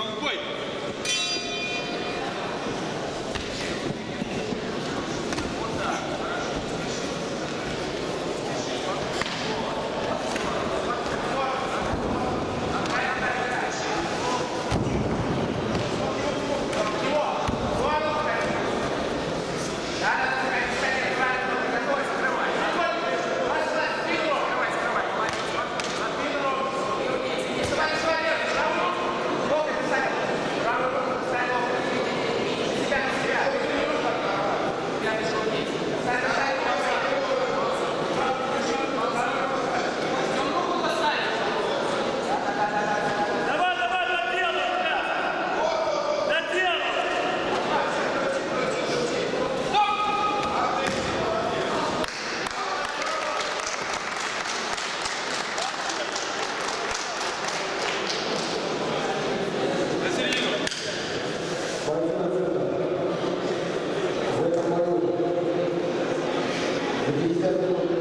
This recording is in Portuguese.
Wait, Ele